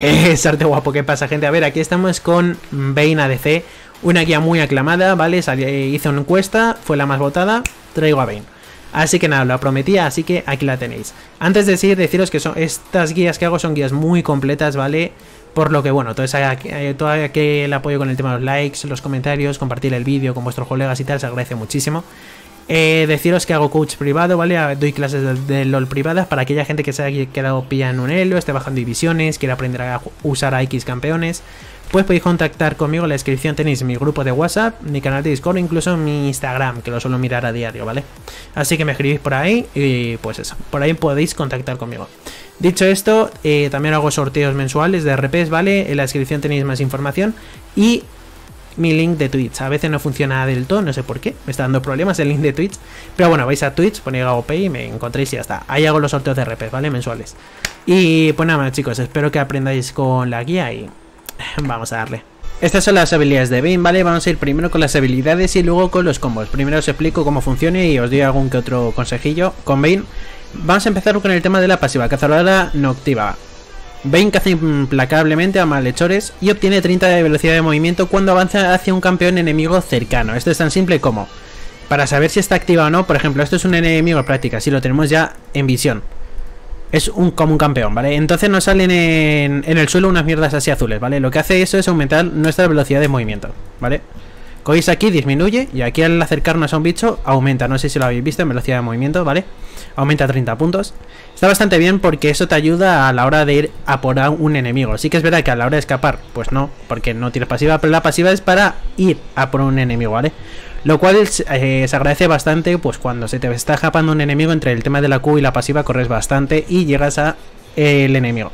Eh, Sarte guapo, ¿qué pasa, gente? A ver, aquí estamos con Bane ADC, una guía muy aclamada, ¿vale? Salí, hice una encuesta, fue la más votada, traigo a Bane. Así que nada, lo prometía, así que aquí la tenéis. Antes de seguir, deciros que son estas guías que hago son guías muy completas, ¿vale? Por lo que, bueno, todo, ese, todo aquel apoyo con el tema de los likes, los comentarios, compartir el vídeo con vuestros colegas y tal, se agradece muchísimo. Eh, deciros que hago coach privado, ¿vale? Doy clases de, LOL privadas para aquella gente que se haya quedado pillada en un elo, esté bajando divisiones, quiera aprender a usar a X campeones. Pues podéis contactar conmigo, en la descripción tenéis mi grupo de WhatsApp, mi canal de Discord, incluso mi Instagram, que lo suelo mirar a diario, ¿vale? Así que me escribís por ahí y pues eso, por ahí podéis contactar conmigo. Dicho esto, eh, también hago sorteos mensuales de RPs, ¿vale? En la descripción tenéis más información y mi link de Twitch. A veces no funciona del todo, no sé por qué. Me está dando problemas el link de Twitch. Pero bueno, vais a Twitch, ponéis AOP y me encontréis y ya está. Ahí hago los sorteos de RP, ¿vale? Mensuales. Y pues nada más, chicos. Espero que aprendáis con la guía y vamos a darle. Estas son las habilidades de Bane, ¿vale? Vamos a ir primero con las habilidades y luego con los combos. Primero os explico cómo funciona y os doy algún que otro consejillo con Bane. Vamos a empezar con el tema de la pasiva, cazadora noctiva. Bane caza implacablemente a malhechores y obtiene 30 de velocidad de movimiento cuando avanza hacia un campeón enemigo cercano. Esto es tan simple como, para saber si está activa o no, por ejemplo, esto es un enemigo en práctica, si lo tenemos ya en visión. Es un, como un campeón, ¿vale? Entonces nos salen en, en el suelo unas mierdas así azules, ¿vale? Lo que hace eso es aumentar nuestra velocidad de movimiento, ¿vale? Cogéis aquí, disminuye y aquí al acercarnos a un bicho aumenta, no sé si lo habéis visto en velocidad de movimiento, ¿vale? Aumenta 30 puntos. Está bastante bien porque eso te ayuda a la hora de ir a por un enemigo. Sí que es verdad que a la hora de escapar, pues no, porque no tienes pasiva, pero la pasiva es para ir a por un enemigo, ¿vale? Lo cual eh, se agradece bastante, pues cuando se te está escapando un enemigo entre el tema de la Q y la pasiva corres bastante y llegas a el enemigo.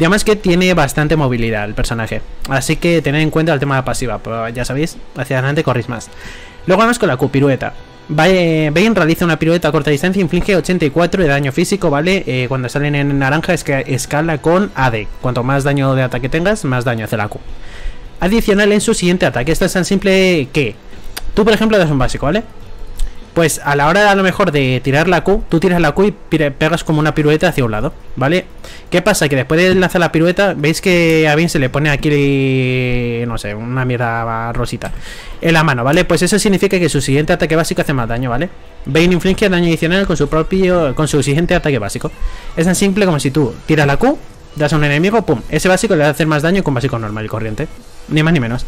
Digamos que tiene bastante movilidad el personaje, así que tened en cuenta el tema de la pasiva, ya sabéis, hacia adelante corréis más. Luego vamos con la Q, pirueta. Bane realiza una pirueta a corta distancia, inflige 84 de daño físico, ¿vale? Eh, cuando salen en naranja es que escala con AD. Cuanto más daño de ataque tengas, más daño hace la Q. Adicional en su siguiente ataque. Esto es tan simple que tú, por ejemplo, das un básico, ¿vale? Pues a la hora a lo mejor de tirar la Q, tú tiras la Q y pegas como una pirueta hacia un lado, ¿vale? ¿Qué pasa? Que después de lanzar la pirueta, veis que a bien se le pone aquí, no sé, una mierda rosita en la mano, ¿vale? Pues eso significa que su siguiente ataque básico hace más daño, ¿vale? Bane inflige daño adicional con su propio, con su siguiente ataque básico. Es tan simple como si tú tiras la Q, das a un enemigo, pum, ese básico le va a hacer más daño que un básico normal y corriente. Ni más ni menos.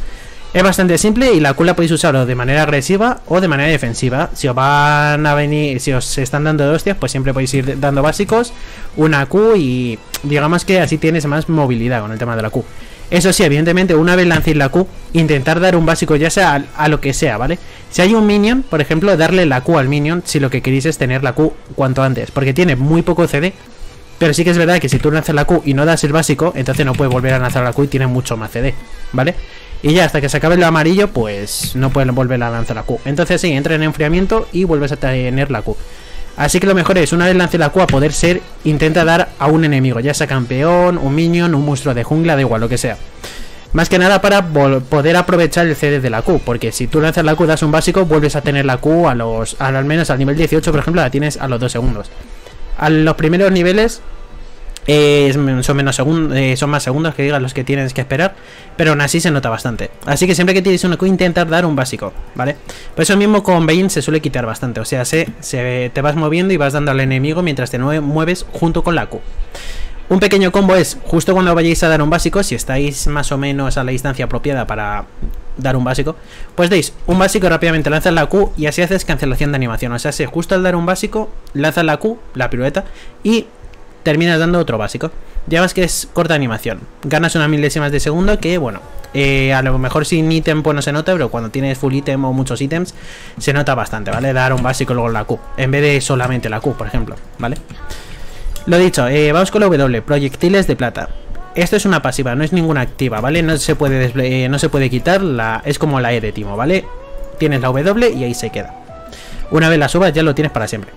Es bastante simple y la Q la podéis usar de manera agresiva o de manera defensiva. Si os van a venir, si os están dando hostias, pues siempre podéis ir dando básicos, una Q y digamos que así tienes más movilidad con el tema de la Q. Eso sí, evidentemente, una vez lancéis la Q, intentar dar un básico ya sea a, lo que sea, ¿vale? Si hay un minion, por ejemplo, darle la Q al minion si lo que queréis es tener la Q cuanto antes, porque tiene muy poco CD. Pero sí que es verdad que si tú lanzas la Q y no das el básico, entonces no puedes volver a lanzar la Q y tiene mucho más CD, ¿vale? Y ya hasta que se acabe el amarillo, pues no pueden volver a lanzar la Q. Entonces sí, entra en enfriamiento y vuelves a tener la Q. Así que lo mejor es, una vez lance la Q a poder ser, intenta dar a un enemigo, ya sea campeón, un minion, un monstruo de jungla, da igual, lo que sea. Más que nada para poder aprovechar el CD de la Q, porque si tú lanzas la Q, das un básico, vuelves a tener la Q a los, al menos al nivel 18, por ejemplo, la tienes a los 2 segundos. A los primeros niveles eh, son, menos eh, son más segundos que digan los que tienes que esperar, pero aún así se nota bastante. Así que siempre que tienes una Q, intentar dar un básico, ¿vale? Por eso mismo con Bane se suele quitar bastante, o sea, se, te vas moviendo y vas dando al enemigo mientras te mueves junto con la Q. Un pequeño combo es justo cuando vayáis a dar un básico, si estáis más o menos a la distancia apropiada para dar un básico, pues deis un básico rápidamente, lanzas la Q y así haces cancelación de animación. O sea, si justo al dar un básico, lanzas la Q, la pirueta, y terminas dando otro básico. Ya ves que es corta animación. Ganas unas milésimas de segundo que, bueno, eh, a lo mejor sin ítem pues no se nota, pero cuando tienes full ítem o muchos ítems se nota bastante, ¿vale? Dar un básico luego la Q, en vez de solamente la Q, por ejemplo, ¿vale? Lo dicho, eh, vamos con la W, proyectiles de plata. Esto es una pasiva, no es ninguna activa, ¿vale? No se puede, eh, no se puede quitar, la, es como la E de Timo, ¿vale? Tienes la W y ahí se queda. Una vez la subas ya lo tienes para siempre.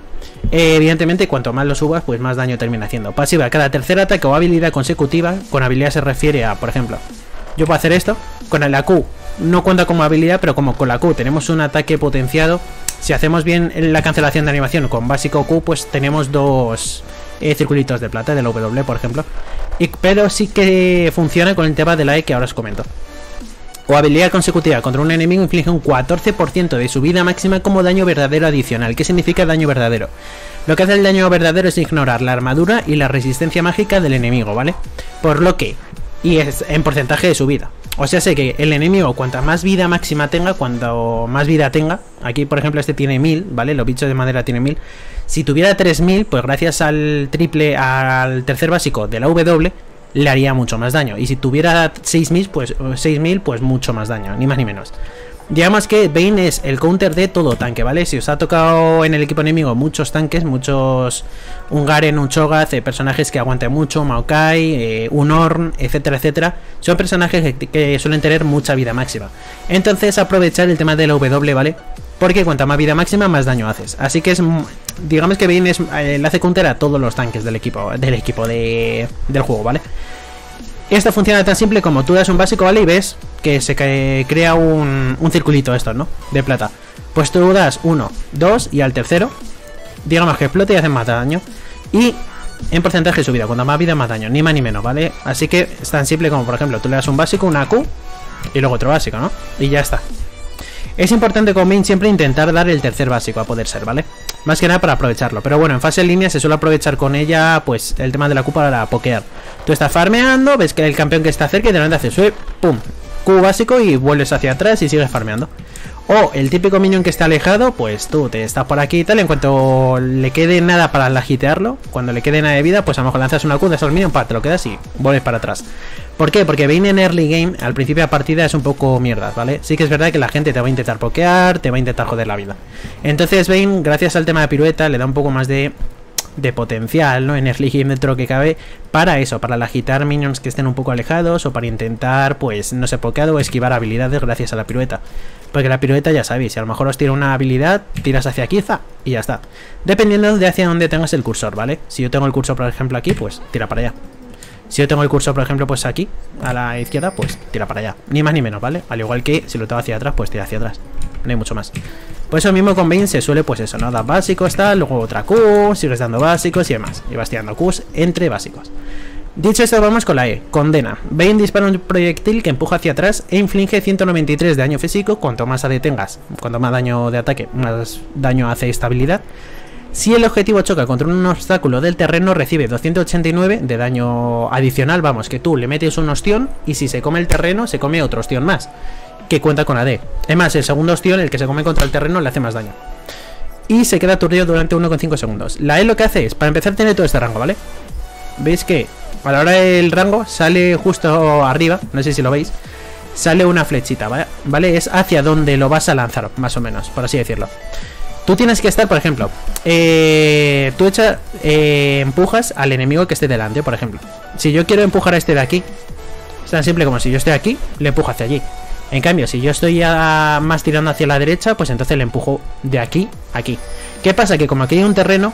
Eh, evidentemente, cuanto más lo subas, pues más daño termina haciendo. Pasiva, cada tercer ataque o habilidad consecutiva, con habilidad se refiere a, por ejemplo, yo puedo hacer esto, con la Q no cuenta como habilidad, pero como con la Q tenemos un ataque potenciado, si hacemos bien la cancelación de animación con básico Q, pues tenemos dos, eh, circulitos de plata, del W, por ejemplo. Pero sí que funciona con el tema de la E que ahora os comento. O habilidad consecutiva contra un enemigo inflige un 14% de su vida máxima como daño verdadero adicional. ¿Qué significa daño verdadero? Lo que hace el daño verdadero es ignorar la armadura y la resistencia mágica del enemigo, ¿vale? Por lo que... Y es en porcentaje de su vida. O sea, sé que el enemigo, cuanta más vida máxima tenga, cuanto más vida tenga, aquí por ejemplo este tiene 1000, ¿vale? Los bichos de madera tienen 1000. Si tuviera 3000, pues gracias al triple, al tercer básico de la W, le haría mucho más daño. Y si tuviera 6000, pues 6000, pues mucho más daño, ni más ni menos. Digamos que Bane es el counter de todo tanque, ¿vale? Si os ha tocado en el equipo enemigo muchos tanques, muchos Ungaren, un Cho'Gath, eh, personajes que aguanten mucho, Maokai, eh, un Orn, etcétera, etcétera, son personajes que, suelen tener mucha vida máxima. Entonces aprovechar el tema de la W, ¿vale? Porque cuanta más vida máxima, más daño haces. Así que es, digamos que Bane es, eh, le hace counter a todos los tanques del equipo, del equipo de, del juego, ¿vale? Esto funciona tan simple como tú das un básico, ¿vale? Y ves que se crea un, un circulito esto, ¿no? De plata. Pues tú das uno, dos y al tercero, digamos que explote y hace más daño. Y en porcentaje de su vida, cuando más vida más daño, ni más ni menos, ¿vale? Así que es tan simple como, por ejemplo, tú le das un básico, una Q y luego otro básico, ¿no? Y ya está. Es importante con main siempre intentar dar el tercer básico a poder ser, ¿vale? Más que nada para aprovecharlo. Pero bueno, en fase en línea se suele aprovechar con ella, pues, el tema de la Q para pokear. Tú estás farmeando, ves que el campeón que está cerca y de repente haces, ¡pum! Q básico y vuelves hacia atrás y sigues farmeando. O el típico minion que está alejado, pues tú te estás por aquí y tal, en cuanto le quede nada para lagitearlo, cuando le quede nada de vida, pues a lo mejor lanzas una Q, das al minion, para, te lo quedas y vuelves para atrás. ¿Por qué? Porque Bane en early game, al principio de partida, es un poco mierda, ¿vale? Sí que es verdad que la gente te va a intentar pokear, te va a intentar joder la vida. Entonces Bane, gracias al tema de pirueta, le da un poco más de de potencial, ¿no? En early game dentro que cabe para eso, para agitar minions que estén un poco alejados o para intentar, pues, no sé, pokeado o esquivar habilidades gracias a la pirueta. Porque la pirueta ya sabéis, si a lo mejor os tira una habilidad, tiras hacia aquí y ya está. Dependiendo de hacia dónde tengas el cursor, ¿vale? Si yo tengo el cursor, por ejemplo, aquí, pues tira para allá. Si yo tengo el cursor, por ejemplo, pues aquí, a la izquierda, pues tira para allá. Ni más ni menos, ¿vale? Al igual que si lo tengo hacia atrás, pues tira hacia atrás. No hay mucho más. Por eso mismo con Bane se suele, pues eso, ¿no? Das básicos, tal, luego otra Q, sigues dando básicos y demás. Y vas tirando Qs entre básicos. Dicho esto, vamos con la E. Condena. Bane dispara un proyectil que empuja hacia atrás e inflige 193 de daño físico. Cuanto más AD cuanto más daño de ataque, más daño hace estabilidad. Si el objetivo choca contra un obstáculo del terreno, recibe 289 de daño adicional. Vamos, que tú le metes un ostión y si se come el terreno, se come otro ostión más que cuenta con AD. Es más, el segundo ostión, el que se come contra el terreno, le hace más daño. Y se queda aturdido durante 1,5 segundos. La E lo que hace es, para empezar, tiene todo este rango, ¿vale? Veis que a la hora del rango sale justo arriba, no sé si lo veis, sale una flechita, ¿vale? ¿vale? Es hacia donde lo vas a lanzar, más o menos, por así decirlo. Tú tienes que estar, por ejemplo, eh, tú echa, eh, empujas al enemigo que esté delante, por ejemplo. Si yo quiero empujar a este de aquí, es tan simple como si yo estoy aquí, le empujo hacia allí. En cambio, si yo estoy más tirando hacia la derecha, pues entonces le empujo de aquí a aquí. ¿Qué pasa? Que como aquí hay un terreno,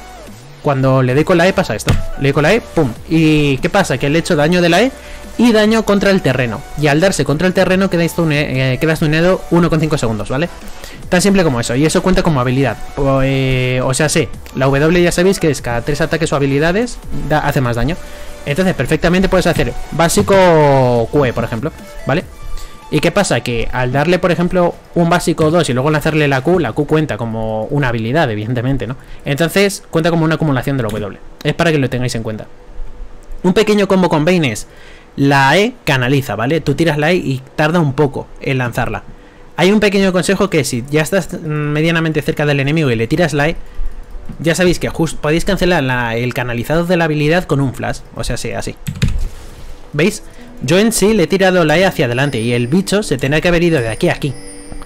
cuando le doy con la E pasa esto. Le doy con la E, ¡pum! ¿Y qué pasa? Que le hecho daño de la E y daño contra el terreno. Y al darse contra el terreno queda esto eh, queda 1,5 segundos, ¿vale? Tan simple como eso. Y eso cuenta como habilidad. O, eh, sea, sí, la W ya sabéis que es cada tres ataques o habilidades hace más daño. Entonces perfectamente puedes hacer básico QE, por ejemplo, ¿vale? ¿Y qué pasa? Que al darle, por ejemplo, un básico 2 y luego lanzarle la Q, la Q cuenta como una habilidad, evidentemente, ¿no? Entonces cuenta como una acumulación de la W. Es para que lo tengáis en cuenta. Un pequeño combo con Bane es la E canaliza, ¿vale? Tú tiras la E y tarda un poco en lanzarla. Hay un pequeño consejo que si ya estás medianamente cerca del enemigo y le tiras la E, ya sabéis que podéis cancelar el canalizado de la habilidad con un flash. O sea, sí, así. ¿Veis? Yo en sí le he tirado la E hacia adelante y el bicho se tendría que haber ido de aquí a aquí.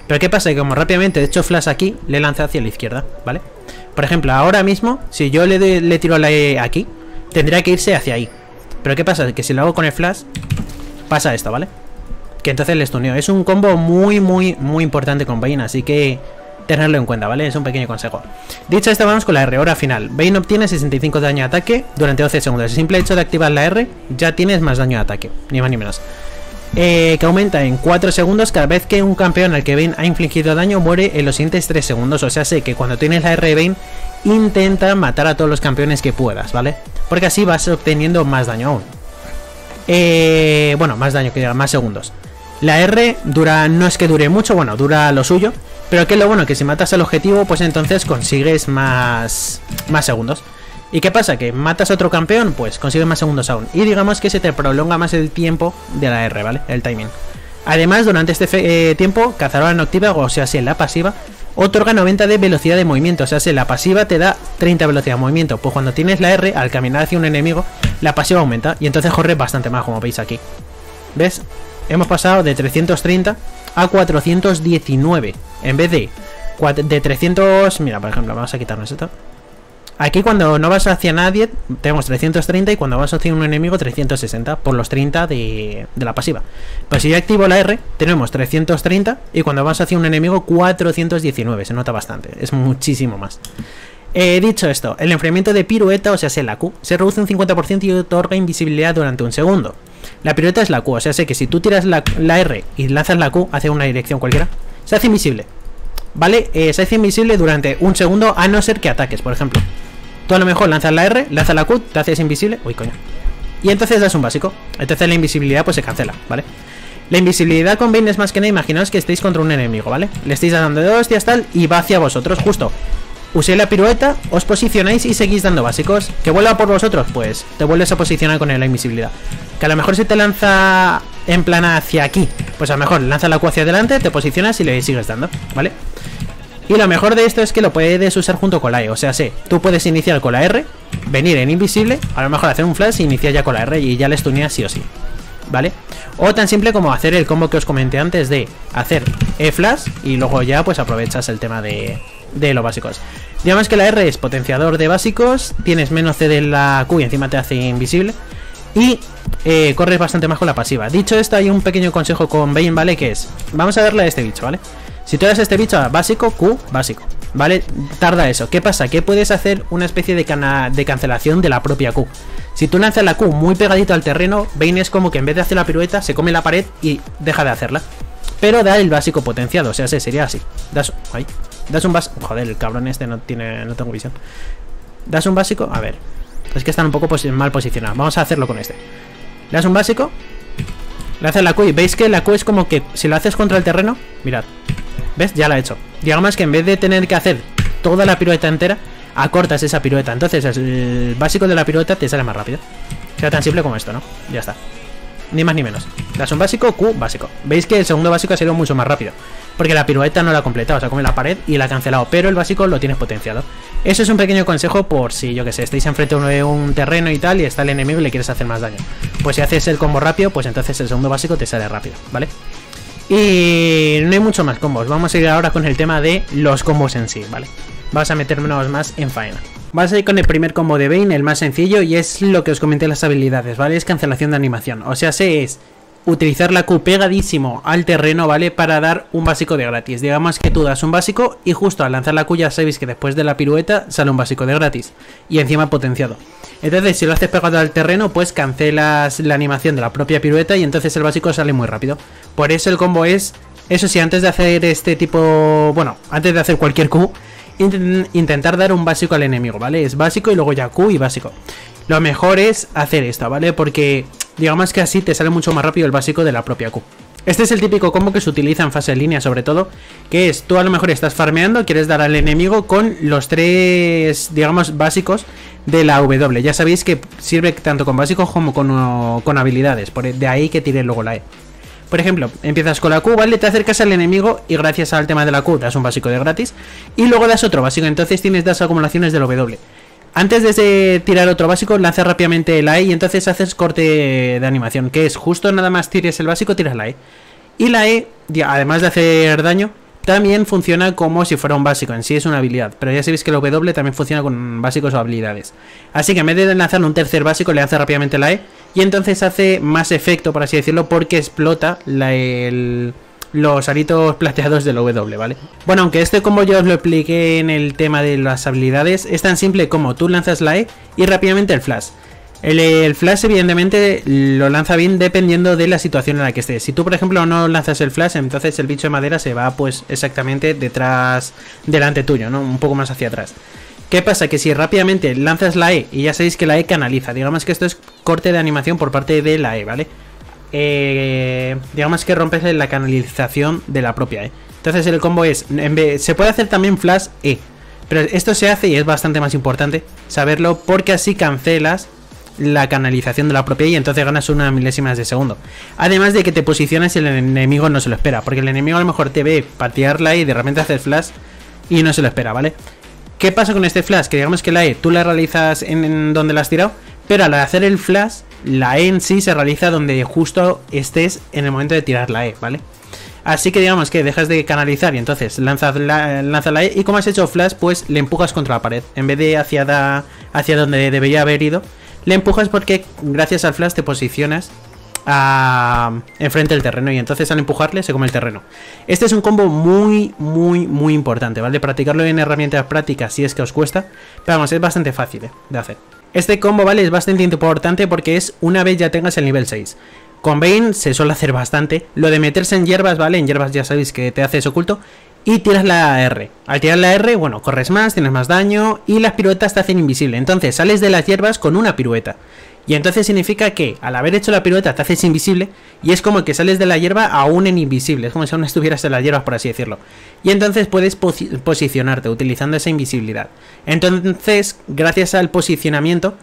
Pero ¿qué pasa? Que como rápidamente he hecho flash aquí, le lancé hacia la izquierda, ¿vale? Por ejemplo, ahora mismo, si yo le, le tiro la E aquí, tendría que irse hacia ahí. Pero ¿qué pasa? Que si lo hago con el flash, pasa esto, ¿vale? Que entonces le estuneo. Es un combo muy, muy, muy importante con Bane, así que tenerlo en cuenta, ¿vale? Es un pequeño consejo. Dicho esto, vamos con la R, hora final. Bane obtiene 65 de daño de ataque durante 12 segundos. El simple hecho de activar la R, ya tienes más daño de ataque, ni más ni menos. Eh, que aumenta en 4 segundos cada vez que un campeón al que Bane ha infligido daño muere en los siguientes 3 segundos. O sea, sé que cuando tienes la R de Bane, intenta matar a todos los campeones que puedas, ¿vale? porque así vas obteniendo más daño aún. Eh, bueno, más daño que más segundos. La R dura, no es que dure mucho, bueno, dura lo suyo, pero que es lo bueno, que si matas al objetivo, pues entonces consigues más, más segundos. ¿Y qué pasa? Que matas a otro campeón, pues consigues más segundos aún. Y digamos que se te prolonga más el tiempo de la R, ¿vale? El timing. Además, durante este eh, tiempo, cazadora noctiva, o sea, si la pasiva, otorga 90 de velocidad de movimiento. O sea, si la pasiva te da 30 velocidad de movimiento. Pues cuando tienes la R, al caminar hacia un enemigo, la pasiva aumenta. Y entonces corre bastante más, como veis aquí. ¿Ves? Hemos pasado de 330 a 419. En vez de, de 300... Mira, por ejemplo, vamos a quitarnos esto. Aquí cuando no vas hacia nadie tenemos 330 y cuando vas hacia un enemigo 360 por los 30 de, la pasiva. Pues si yo activo la R tenemos 330 y cuando vas hacia un enemigo 419, se nota bastante, es muchísimo más. He dicho esto, el enfriamiento de pirueta, o sea, es la Q, se reduce un 50% y otorga invisibilidad durante un segundo. La pirueta es la Q, o sea, sé que si tú tiras la, R y lanzas la Q hacia una dirección cualquiera, se hace invisible. ¿Vale? Eh, se hace invisible durante un segundo a no ser que ataques, por ejemplo. Tú a lo mejor lanzas la R, lanzas la Q, te haces invisible. Uy, coño. Y entonces das un básico. Entonces la invisibilidad pues se cancela, ¿vale? La invisibilidad con Bane es más que nada, imaginaos que estéis contra un enemigo, ¿vale? Le estáis dando de hostias tal y va hacia vosotros, justo. Usé la pirueta, os posicionáis y seguís dando básicos. ¿Que vuelva por vosotros? Pues te vuelves a posicionar con la invisibilidad. Que a lo mejor si te lanza en plan hacia aquí, pues a lo mejor lanza la Q hacia adelante, te posicionas y le sigues dando, ¿vale? Y lo mejor de esto es que lo puedes usar junto con la E. O sea, sí, tú puedes iniciar con la R, venir en invisible, a lo mejor hacer un flash e iniciar ya con la R y ya les tuneas sí o sí. ¿Vale? O tan simple como hacer el combo que os comenté antes de hacer E-Flash y luego ya pues aprovechas el tema de, de los básicos. Digamos que la R es potenciador de básicos, tienes menos C de la Q y encima te hace invisible. Y eh, corres bastante más con la pasiva. Dicho esto, hay un pequeño consejo con Bane, ¿vale? Que es, vamos a darle a este bicho, ¿vale? Si tú das este bicho a básico, Q, básico. ¿Vale? Tarda eso. ¿Qué pasa? Que puedes hacer una especie de, de cancelación de la propia Q. Si tú lanzas la Q muy pegadito al terreno, Bane es como que en vez de hacer la pirueta, se come la pared y deja de hacerla. Pero da el básico potenciado, o sea, sería así. Das, ahí, das un básico. Joder, el cabrón este no tiene. no tengo visión. Das un básico. A ver. Es que están un poco mal posicionados. Vamos a hacerlo con este. Das un básico. Le haces la Q veis que la Q es como que si lo haces contra el terreno. Mirad. ¿Ves? Ya la he hecho. Digamos que en vez de tener que hacer toda la pirueta entera, acortas esa pirueta. Entonces el básico de la pirueta te sale más rápido. Sea tan simple como esto, ¿no? Ya está. Ni más ni menos. Das un básico, Q básico. Veis que el segundo básico ha sido mucho más rápido. Porque la pirueta no la ha completado, o sea, come la pared y la ha cancelado. Pero el básico lo tienes potenciado. Eso es un pequeño consejo por si, yo que sé, estáis enfrente de un terreno y tal y está el enemigo y le quieres hacer más daño. Pues si haces el combo rápido, pues entonces el segundo básico te sale rápido, ¿vale? Y no hay mucho más combos. Vamos a ir ahora con el tema de los combos en sí, ¿vale? Vamos a meternos más en faena. Vamos a ir con el primer combo de Bane, el más sencillo, y es lo que os comenté las habilidades, ¿vale? Es cancelación de animación. O sea, se es utilizar la Q pegadísimo al terreno, ¿vale? Para dar un básico de gratis. Digamos que tú das un básico y justo al lanzar la Q ya sabéis que después de la pirueta sale un básico de gratis. Y encima potenciado. Entonces, si lo haces pegado al terreno, pues cancelas la animación de la propia pirueta y entonces el básico sale muy rápido. Por eso el combo es, eso sí, antes de hacer este tipo, bueno, antes de hacer cualquier Q, intentar dar un básico al enemigo, ¿vale? Es básico y luego ya Q y básico. Lo mejor es hacer esto, ¿vale? Porque digamos que así te sale mucho más rápido el básico de la propia Q. Este es el típico combo que se utiliza en fase de línea sobre todo, que es tú a lo mejor estás farmeando, quieres dar al enemigo con los tres, digamos, básicos de la W. Ya sabéis que sirve tanto con básicos como con, habilidades, por, de ahí que tire luego la E. Por ejemplo, empiezas con la Q, ¿vale? Te acercas al enemigo y gracias al tema de la Q das un básico de gratis. Y luego das otro básico, entonces tienes dos acumulaciones del W. Antes de tirar otro básico, lanzas rápidamente la E y entonces haces corte de animación, que es justo nada más tires el básico, tiras la E. Y la E, además de hacer daño, también funciona como si fuera un básico, en sí es una habilidad, pero ya sabéis que el W también funciona con básicos o habilidades. Así que en vez de lanzar un tercer básico, le hace rápidamente la E y entonces hace más efecto, por así decirlo, porque explota los aritos plateados del W, ¿vale? Bueno, aunque este como yo os lo expliqué en el tema de las habilidades, es tan simple como tú lanzas la E y rápidamente el flash. El, flash evidentemente lo lanza bien dependiendo de la situación en la que estés. Si tú por ejemplo no lanzas el flash, entonces el bicho de madera se va pues exactamente detrás, delante tuyo, ¿no? Un poco más hacia atrás. ¿Qué pasa? Que si rápidamente lanzas la E y ya sabéis que la E canaliza, digamos que esto es corte de animación por parte de la E, ¿vale? Eh, digamos que rompes la canalización de la propia E. Entonces el combo es, se puede hacer también flash E, pero esto se hace y es bastante más importante saberlo porque así cancelas la canalización de la propia y entonces ganas una milésima de segundo. Además de que te posicionas y el enemigo no se lo espera, porque el enemigo a lo mejor te ve patearla y de repente hacer flash y no se lo espera, ¿vale? ¿Qué pasa con este flash? Que digamos que la E tú la realizas en, donde la has tirado, pero al hacer el flash, la E en sí se realiza donde justo estés en el momento de tirar la E, ¿vale? Así que digamos que dejas de canalizar y entonces lanzas la, lanza la E y como has hecho flash, pues le empujas contra la pared. En vez de hacia, hacia donde debería haber ido, le empujas porque gracias al flash te posicionas enfrente del terreno y entonces al empujarle se come el terreno. Este es un combo muy, muy, muy importante, ¿vale? Practicarlo en herramientas prácticas si es que os cuesta, pero vamos, es bastante fácil ¿eh? de hacer. Este combo, ¿vale? Es bastante importante porque es una vez ya tengas el nivel 6. Con Bane se suele hacer bastante. Lo de meterse en hierbas, ¿vale? En hierbas ya sabéis que te haces oculto. Y tiras la R. Al tirar la R, bueno, corres más, tienes más daño y las piruetas te hacen invisible. Entonces sales de las hierbas con una pirueta. Y entonces significa que al haber hecho la pirueta te haces invisible y es como que sales de la hierba aún en invisible, es como si aún estuvieras en las hierbas por así decirlo. Y entonces puedes posicionarte utilizando esa invisibilidad. Entonces, gracias al posicionamiento,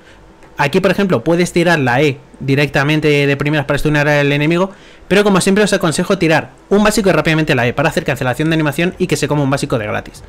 aquí por ejemplo puedes tirar la E directamente de primeras para stunear al enemigo, pero como siempre os aconsejo tirar un básico y rápidamente la E para hacer cancelación de animación y que se coma un básico de gratis.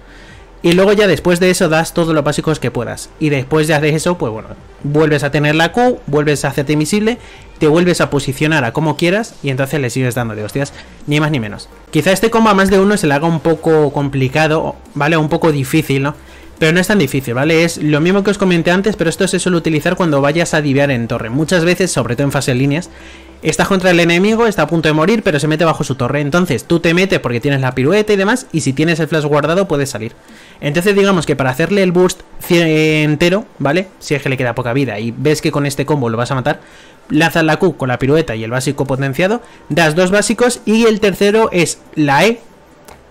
Y luego ya después de eso das todos los básicos que puedas. Y después ya de eso, pues bueno, vuelves a tener la Q, vuelves a hacerte invisible, te vuelves a posicionar a como quieras y entonces le sigues dando de hostias, ni más ni menos. Quizá este combo a más de uno se le haga un poco complicado, ¿vale? Un poco difícil, ¿no? Pero no es tan difícil, ¿vale? Es lo mismo que os comenté antes, pero esto se suele utilizar cuando vayas a diviar en torre. Muchas veces, sobre todo en fase de líneas, estás contra el enemigo, está a punto de morir, pero se mete bajo su torre. Entonces tú te metes porque tienes la pirueta y demás, y si tienes el flash guardado puedes salir. Entonces digamos que para hacerle el burst entero, ¿vale? Si es que le queda poca vida y ves que con este combo lo vas a matar, lanzas la Q con la pirueta y el básico potenciado, das dos básicos y el tercero es la E.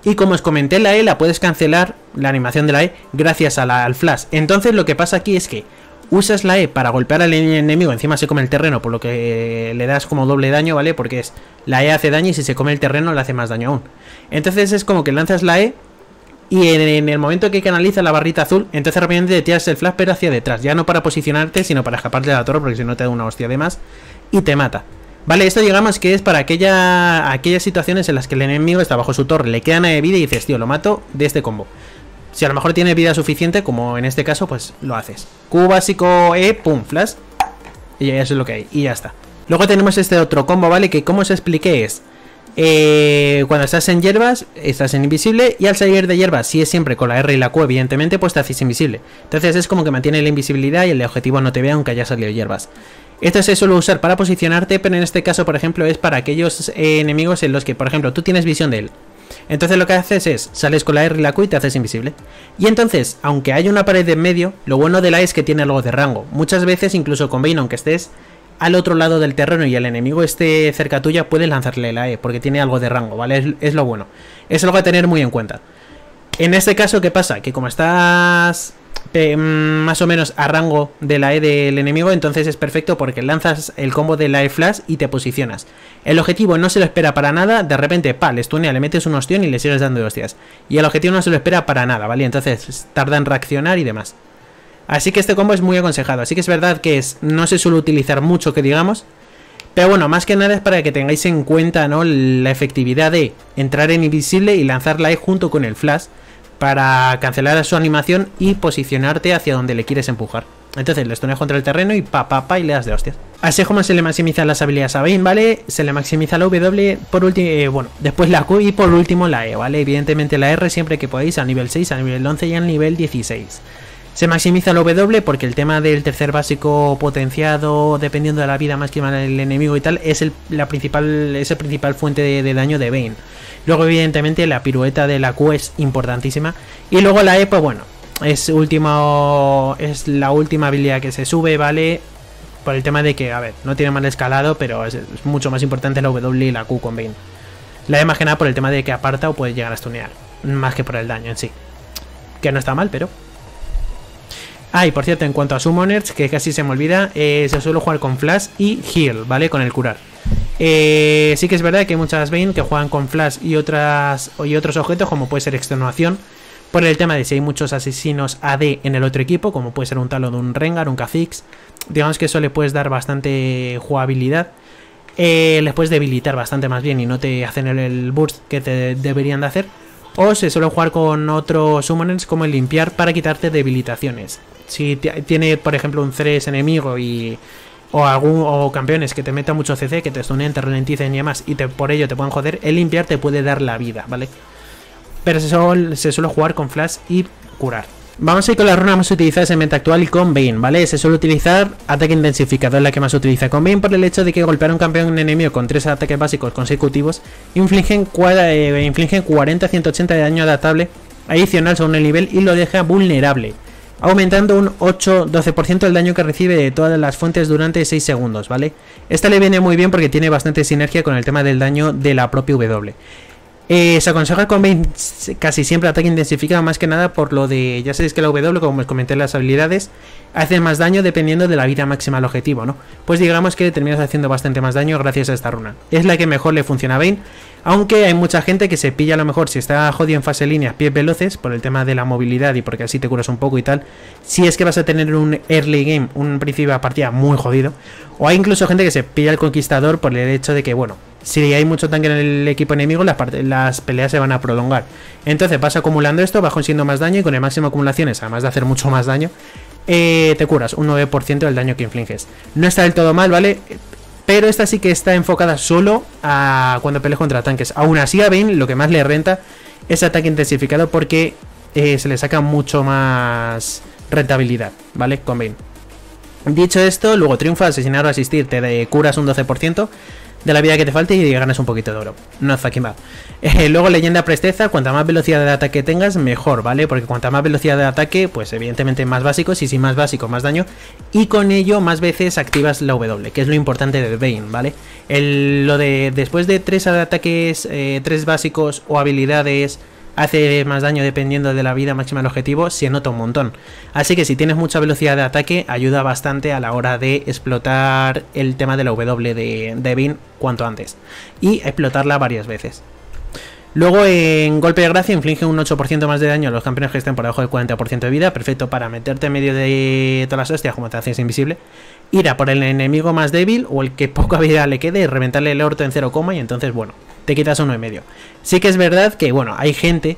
Y como os comenté, la E la puedes cancelar, la animación de la E, gracias al flash. Entonces lo que pasa aquí es que usas la E para golpear al enemigo, encima se come el terreno, por lo que le das como doble daño, ¿vale? Porque es la E hace daño y si se come el terreno le hace más daño aún. Entonces es como que lanzas la E y en, el momento que canaliza la barrita azul, entonces rápidamente te tiras el flash pero hacia detrás. Ya no para posicionarte, sino para escaparte de la torre, porque si no te da una hostia de más. Y te mata. Vale, esto digamos que es para aquella, aquellas situaciones en las que el enemigo está bajo su torre, le queda de vida y dices, tío, lo mato de este combo. Si a lo mejor tiene vida suficiente, como en este caso, pues lo haces. Q básico E, pum, flash. Y eso es lo que hay, y ya está. Luego tenemos este otro combo, ¿vale? Que como os expliqué es... Eh, cuando estás en hierbas, estás en invisible y al salir de hierbas, si es siempre con la R y la Q, evidentemente, pues te haces invisible. Entonces es como que mantiene la invisibilidad y el objetivo no te ve aunque haya salido hierbas. Esto se suele usar para posicionarte, pero en este caso, por ejemplo, es para aquellos eh, enemigos en los que, por ejemplo, tú tienes visión de él. Entonces lo que haces es, sales con la R y la Q y te haces invisible. Y entonces, aunque haya una pared en medio, lo bueno de la es que tiene algo de rango. Muchas veces, incluso con Bane, aunque estés al otro lado del terreno y el enemigo esté cerca tuya, puedes lanzarle la E, porque tiene algo de rango, ¿vale? Es, lo bueno. Es algo a tener muy en cuenta. En este caso, ¿qué pasa? Que como estás mm, más o menos a rango de la E del enemigo, entonces es perfecto porque lanzas el combo de la E flash y te posicionas. El objetivo no se lo espera para nada, de repente, pa, le stunea, le metes un ostión y le sigues dando hostias. Y el objetivo no se lo espera para nada, ¿vale? Entonces tarda en reaccionar y demás. Así que este combo es muy aconsejado. Así que es verdad que no se suele utilizar mucho, que digamos. Pero bueno, más que nada es para que tengáis en cuenta ¿no? la efectividad de entrar en invisible y lanzar la E junto con el flash para cancelar su animación y posicionarte hacia donde le quieres empujar. Entonces le estoneas contra el terreno y pa pa pa y le das de hostias. Así es como se le maximizan las habilidades a Bane, ¿vale? Se le maximiza la W, por último, eh, bueno, después la Q y por último la E, ¿vale? Evidentemente la R siempre que podéis a nivel 6, a nivel 11 y a nivel 16. Se maximiza el W porque el tema del tercer básico potenciado, dependiendo de la vida máxima del enemigo y tal, es el, la principal, es principal fuente de, daño de Bane. Luego, evidentemente, la pirueta de la Q es importantísima. Y luego la E, pues bueno, es, último, es la última habilidad que se sube, ¿vale? Por el tema de que, a ver, no tiene mal escalado, pero es, mucho más importante la W y la Q con Bane. La E más que nada por el tema de que aparta o puede llegar a stunear, más que por el daño en sí. Que no está mal, pero Ah, y por cierto, en cuanto a Summoners, que casi se me olvida, eh, se suele jugar con Flash y Heal, ¿vale? Con el curar. Eh, sí que es verdad que hay muchas Bane que juegan con Flash y, otras, y otros objetos, como puede ser Extenuación, por el tema de si hay muchos asesinos AD en el otro equipo, como puede ser un talo de un Rengar, un Kha'Zix, digamos que eso le puedes dar bastante jugabilidad. Eh, les puedes debilitar bastante más bien y no te hacen el, burst que te deberían de hacer. O se suele jugar con otros summoners como el limpiar para quitarte debilitaciones. Si tiene, por ejemplo, un 3 enemigo y o algún o campeones que te metan mucho CC, que te stunen, te ralenticen y demás, y por ello te pueden joder, el limpiar te puede dar la vida, ¿vale? Pero se suele, se suele jugar con flash y curar. Vamos a ir con las runas más utilizadas en meta actual y con Bane, ¿vale? Se suele utilizar ataque intensificador, la que más se utiliza con Bane por el hecho de que golpear a un campeón enemigo con tres ataques básicos consecutivos infligen, eh, infligen 40-180 de daño adaptable adicional según el nivel y lo deja vulnerable, aumentando un 8-12% el daño que recibe de todas las fuentes durante 6 segundos, ¿vale? Esta le viene muy bien porque tiene bastante sinergia con el tema del daño de la propia W. Eh, se aconseja con casi siempre ataque intensificado, más que nada por lo de, ya sabéis que la W, como os comenté las habilidades, hace más daño dependiendo de la vida máxima al objetivo, ¿no? Pues digamos que terminas haciendo bastante más daño gracias a esta runa. Es la que mejor le funciona a Bane, aunque hay mucha gente que se pilla a lo mejor si está jodido en fase línea, pies veloces, por el tema de la movilidad y porque así te curas un poco y tal, si es que vas a tener un early game, un principio de partida muy jodido, o hay incluso gente que se pilla el conquistador por el hecho de que, bueno, si hay mucho tanque en el equipo enemigo, las, peleas se van a prolongar. Entonces vas acumulando esto, vas consiguiendo más daño y con el máximo acumulaciones, además de hacer mucho más daño, eh, te curas un 9% del daño que infliges. No está del todo mal, ¿vale? Pero esta sí que está enfocada solo a cuando peleas contra tanques. Aún así a Bane lo que más le renta es ataque intensificado porque eh, se le saca mucho más rentabilidad, ¿vale? Con Bane. Dicho esto, luego triunfa, asesinar o asistir, te curas un 12% de la vida que te falte y ganas un poquito de oro. No fucking bad. Eh, luego leyenda presteza, cuanta más velocidad de ataque tengas, mejor, ¿vale? Porque cuanta más velocidad de ataque, pues evidentemente más básicos y si más básico, más daño. Y con ello más veces activas la W, que es lo importante de Bane, ¿vale? El, lo de después de tres ataques, eh, tres básicos o habilidades hace más daño dependiendo de la vida máxima del objetivo, se nota un montón. Así que si tienes mucha velocidad de ataque, ayuda bastante a la hora de explotar el tema de la W de, de cuanto antes. Y explotarla varias veces. Luego en golpe de gracia inflige un 8% más de daño a los campeones que estén por debajo del 40% de vida, perfecto para meterte en medio de todas las hostias como te haces invisible. Ir a por el enemigo más débil o el que poca vida le quede y reventarle el orto en 0, y entonces bueno, te quitas uno y medio. Sí que es verdad que, bueno, hay gente,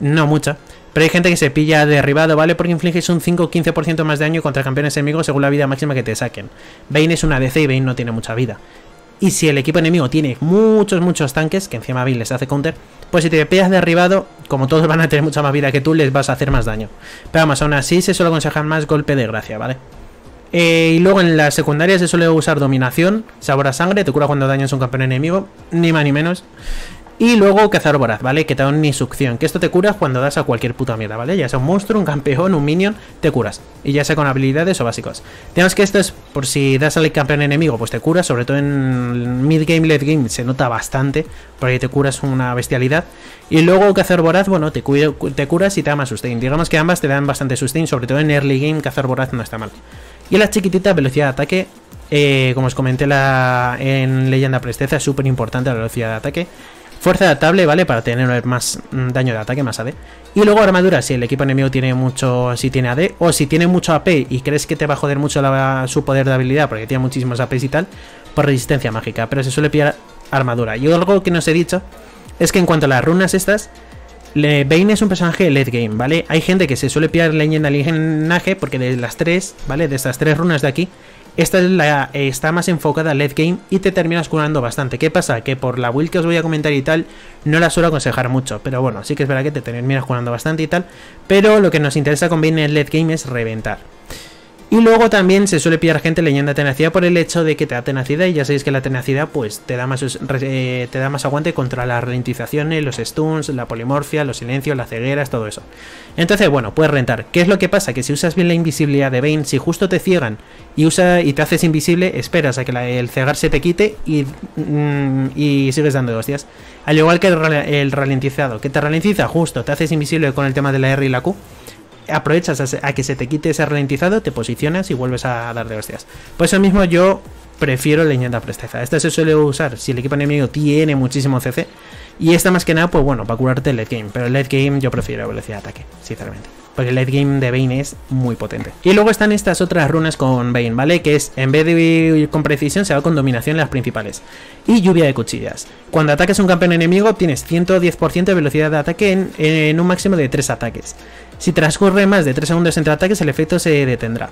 no mucha, pero hay gente que se pilla derribado, ¿vale? Porque infliges un 5-15% más de daño contra campeones enemigos según la vida máxima que te saquen. Bane es una DC y Bane no tiene mucha vida. Y si el equipo enemigo tiene muchos, muchos tanques, que encima Bane les hace counter, pues si te pillas derribado, como todos van a tener mucha más vida que tú, les vas a hacer más daño. Pero vamos, aún así se suele aconsejar más golpe de gracia, ¿vale? Eh, y luego en las secundarias se suele usar dominación, sabor a sangre, te cura cuando dañas a un campeón enemigo, ni más ni menos. Y luego cazar voraz, ¿vale? Que te da una succión. Que esto te cura cuando das a cualquier puta mierda, ¿vale? Ya sea un monstruo, un campeón, un minion, te curas. Y ya sea con habilidades o básicos. Digamos que esto es por si das al campeón enemigo, pues te curas. Sobre todo en mid game, late game se nota bastante. Porque te curas una bestialidad. Y luego cazar voraz, bueno, te, te curas y te da más sustain. Digamos que ambas te dan bastante sustain. Sobre todo en early game, cazar voraz no está mal. Y la chiquitita velocidad de ataque, eh, como os comenté la, en Leyenda Presteza, es súper importante la velocidad de ataque. Fuerza adaptable, ¿vale? Para tener más mm, daño de ataque, más AD. Y luego armadura, si el equipo enemigo tiene mucho, si tiene AD, o si tiene mucho AP y crees que te va a joder mucho su poder de habilidad, porque tiene muchísimos AP y tal, por resistencia mágica. Pero se suele pillar armadura. Y algo que no os he dicho, es que en cuanto a las runas estas, Bane es un personaje late game, ¿vale? Hay gente que se suele pillar leyenda alienaje porque de las tres, ¿vale? De estas tres runas de aquí, esta es la, está más enfocada a late game y te terminas curando bastante. ¿Qué pasa? Que por la build que os voy a comentar y tal, no la suelo aconsejar mucho. Pero bueno, sí que es verdad que te terminas curando bastante y tal. Pero lo que nos interesa con Bane en late game es reventar. Y luego también se suele pillar gente leyenda tenacidad por el hecho de que te da tenacidad y ya sabéis que la tenacidad pues te da más, eh, te da más aguante contra las ralentizaciones, los stuns, la polimorfia, los silencios, las cegueras, todo eso. Entonces, bueno, puedes rentar. ¿Qué es lo que pasa? Que si usas bien la invisibilidad de Bane, si justo te ciegan y, usa, y te haces invisible, esperas a que el cegar se te quite y, mm, y sigues dando hostias. Al igual que el, el ralentizado, que te ralentiza justo, te haces invisible con el tema de la R y la Q aprovechas a, que se te quite ese ralentizado, te posicionas y vuelves a dar de hostias. Por eso mismo yo prefiero leyenda presteza. Esta se suele usar si el equipo enemigo tiene muchísimo CC. Y esta más que nada, pues bueno, para curarte el late game. Pero el late game yo prefiero velocidad de ataque, sinceramente. Porque el late game de Bane es muy potente. Y luego están estas otras runas con Bane, ¿vale? Que es, en vez de ir con precisión, se va con dominación en las principales. Y lluvia de cuchillas. Cuando ataques a un campeón enemigo, obtienes 110% de velocidad de ataque en, en un máximo de 3 ataques. Si transcurre más de 3 segundos entre ataques, el efecto se detendrá.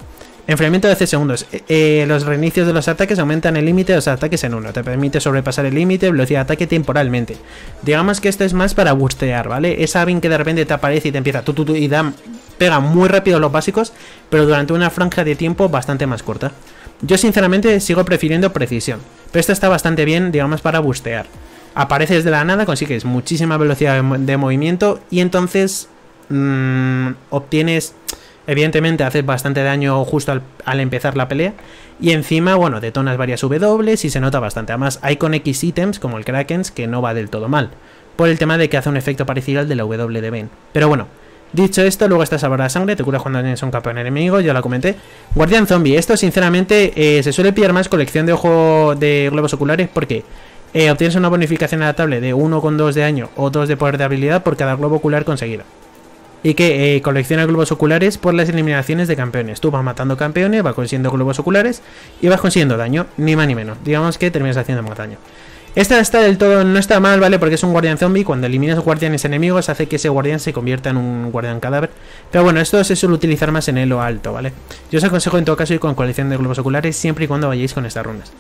Enfriamiento de 10 segundos. Eh, eh, los reinicios de los ataques aumentan el límite de los ataques en uno. Te permite sobrepasar el límite velocidad de ataque temporalmente. Digamos que esto es más para bustear, ¿vale? Esa bin que de repente te aparece y te empieza tu, y da, pega muy rápido los básicos, pero durante una franja de tiempo bastante más corta. Yo sinceramente sigo prefiriendo precisión, pero esto está bastante bien, digamos, para bustear. Apareces de la nada, consigues muchísima velocidad de movimiento y entonces mmm, obtienes Evidentemente haces bastante daño justo al, empezar la pelea. Y encima, bueno, detonas varias W y se nota bastante. Además, hay con X ítems, como el Krakens, que no va del todo mal. Por el tema de que hace un efecto parecido al de la W de Ben. Pero bueno, Dicho esto, luego está Sabor de Sangre, te cura cuando tienes un campeón enemigo, ya lo comenté. Guardián Zombie, esto sinceramente eh, se suele pillar más colección de ojo de globos oculares porque eh, obtienes una bonificación adaptable de 1,2 de daño o 2 de poder de habilidad por cada globo ocular conseguido y que eh, colecciona globos oculares por las eliminaciones de campeones. Tú vas matando campeones, vas consiguiendo globos oculares y vas consiguiendo daño, ni más ni menos. Digamos que terminas haciendo más daño. Esta está del todo, no está mal, ¿vale? Porque es un guardián zombie. Cuando eliminas guardianes enemigos, hace que ese guardián se convierta en un guardián cadáver. Pero bueno, esto se suele utilizar más en elo alto, ¿vale? Yo os aconsejo en todo caso ir con colección de globos oculares siempre y cuando vayáis con estas runas.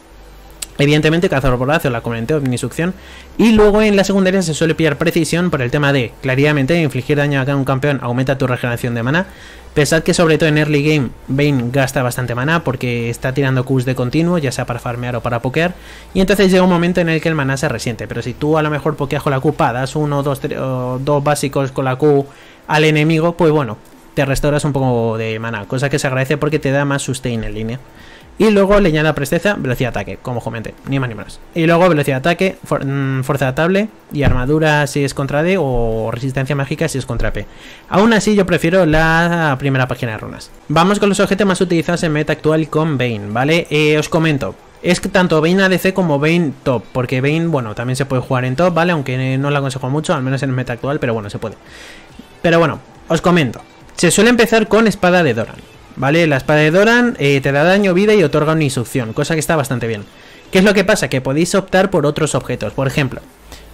Evidentemente, cazador voraz, la comenté, omnisucción. Y luego en la secundaria se suele pillar precisión por el tema de, claridamente, infligir daño a un campeón aumenta tu regeneración de mana. Pensad que sobre todo en early game, Bane gasta bastante mana porque está tirando Qs de continuo, ya sea para farmear o para pokear. Y entonces llega un momento en el que el mana se resiente. Pero si tú a lo mejor pokeas con la Q, das uno, dos, dos básicos con la Q al enemigo, pues bueno, te restauras un poco de mana. Cosa que se agradece porque te da más sustain en línea. Y luego le añade presteza, velocidad de ataque, como comenté, ni más ni menos. Y luego velocidad de ataque, mm, fuerza atable y armadura si es contra D o resistencia mágica si es contra P. Aún así yo prefiero la primera página de runas. Vamos con los objetos más utilizados en meta actual con Bane, ¿vale? Eh, os comento, es que tanto Bane ADC como Bane top, porque Bane, bueno, también se puede jugar en top, ¿vale? Aunque no lo aconsejo mucho, al menos en meta actual, pero bueno, se puede. Pero bueno, os comento. Se suele empezar con espada de Doran. ¿Vale? La espada de Doran eh, te da daño, vida y otorga una instrucción, cosa que está bastante bien. ¿Qué es lo que pasa? Que podéis optar por otros objetos. Por ejemplo,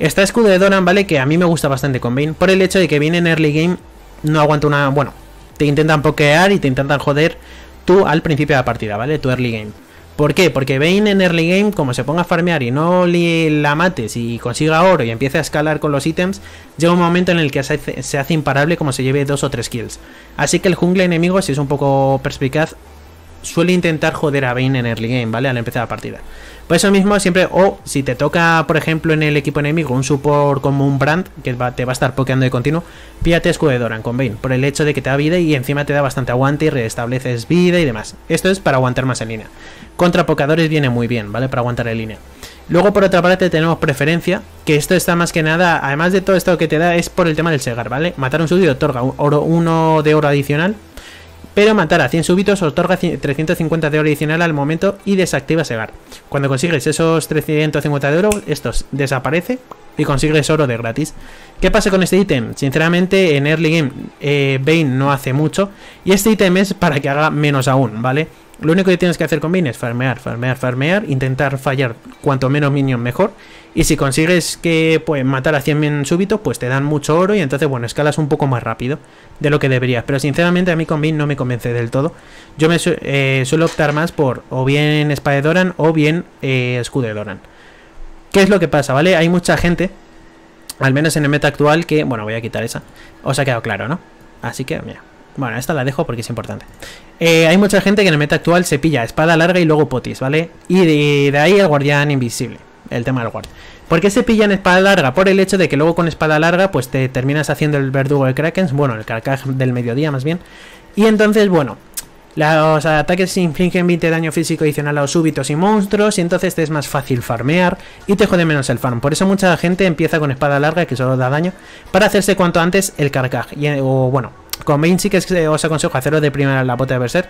esta escudo de Doran, ¿vale? Que a mí me gusta bastante con Bane, por el hecho de que viene en early game, no aguanta una... Bueno, te intentan pokear y te intentan joder tú al principio de la partida, ¿vale? Tu early game. ¿Por qué? Porque Bane en early game, como se ponga a farmear y no la mates y consiga oro y empiece a escalar con los ítems, llega un momento en el que se hace, imparable como se lleve dos o tres kills. Así que el jungle enemigo, si es un poco perspicaz, suele intentar joder a Bane en early game, ¿vale? Al empezar la partida. Por eso mismo siempre, o si te toca, por ejemplo, en el equipo enemigo un support como un Brand, que te va a estar pokeando de continuo, pídate escudo de Doran con Bane, por el hecho de que te da vida y encima te da bastante aguante y restableces vida y demás. Esto es para aguantar más en línea. Contra pocadores viene muy bien, ¿vale? Para aguantar en línea. Luego, por otra parte, tenemos preferencia, que esto está más que nada, además de todo esto que te da, es por el tema del segar, ¿vale? Matar un súbdito otorga oro, uno de oro adicional pero matar a 100 súbitos otorga 350 de oro adicional al momento y desactiva Segar. Cuando consigues esos 350 de oro, estos desaparece y consigues oro de gratis. ¿Qué pasa con este ítem? Sinceramente, en early game, eh, Bane no hace mucho y este ítem es para que haga menos aún, ¿vale? Lo único que tienes que hacer con Bane es farmear, farmear, farmear, intentar fallar cuanto menos minion mejor. Y si consigues que pues, matar a 100 súbitos, pues te dan mucho oro y entonces, bueno, escalas un poco más rápido de lo que deberías. Pero sinceramente a mí con Bane no me convence del todo. Yo me eh, suelo optar más por o bien espada Doran o bien eh, escudo Doran. ¿Qué es lo que pasa, vale? Hay mucha gente, al menos en el meta actual, que... Bueno, voy a quitar esa. Os ha quedado claro, ¿no? Así que, mira. Bueno, esta la dejo porque es importante. Eh, hay mucha gente que en el meta actual se pilla espada larga y luego potis, ¿vale? Y de, ahí el guardián invisible, el tema del guardián. ¿Por qué se pilla en espada larga? Por el hecho de que luego con espada larga pues te terminas haciendo el verdugo de Krakens, bueno, el carcaj del mediodía más bien. Y entonces, bueno, los ataques infligen 20 de daño físico adicional a los súbitos y monstruos y entonces te es más fácil farmear y te jode menos el farm. Por eso mucha gente empieza con espada larga que solo da daño para hacerse cuanto antes el carcaj. o bueno, Con Bane sí que os aconsejo hacerlo de primera la bota de Berserk.